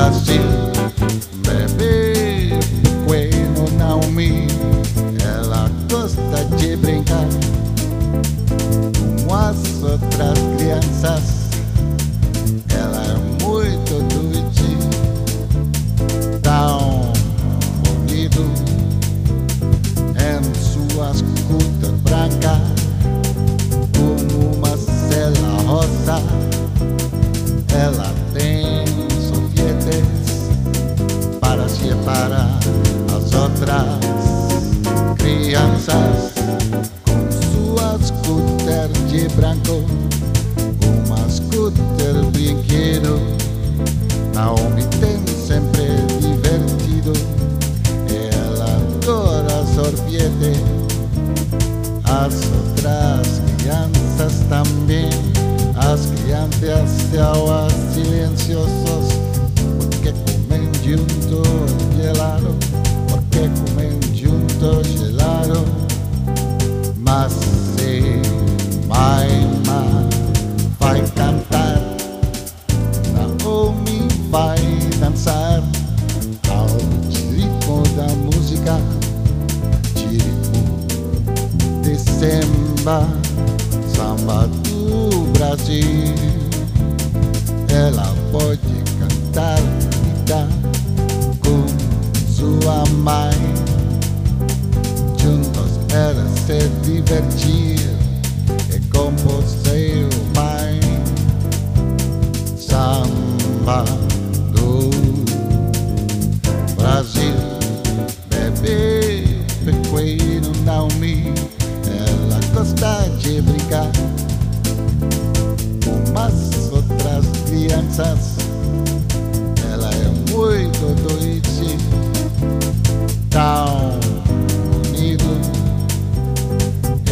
Brasil. Bebê pequeno Naomi, ela gosta de brincar com as outras crianças. para las otras crianzas con su scooter de branco, un scooter bien. Naomi ten sempre divertido, ela agora sorvete as outras crianças também, as crianças se ao silencioso. Junto gelado. Mas se Maima vai cantar, Naomi vai dançar ao ritmo da música, de ritmo samba, samba do Brasil. Ela pode cantar e dar com sua mãe divertir e como seu pai samba do Brasil. Bebê pequeno Naomi ela gosta de brincar. Com as outras crianças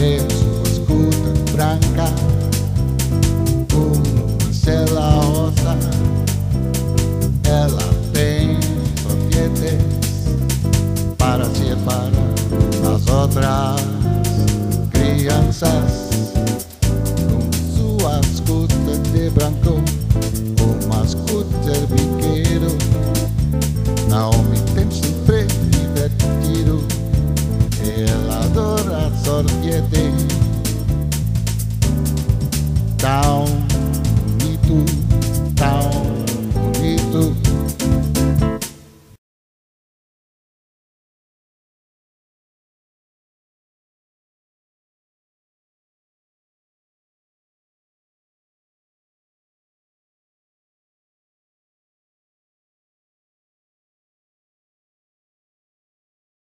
e escuta branca uma cela ossa ela tem soquetes para separar as outras crianças por siete